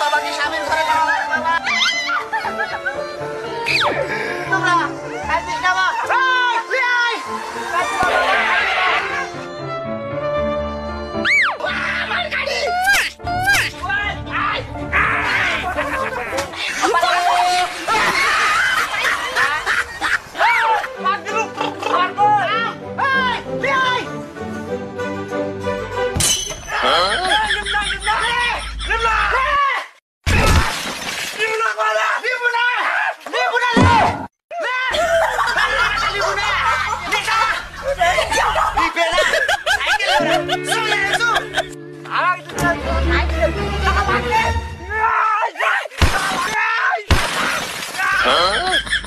সবাইকে স্বামীর ঘরে তোমরা Huh?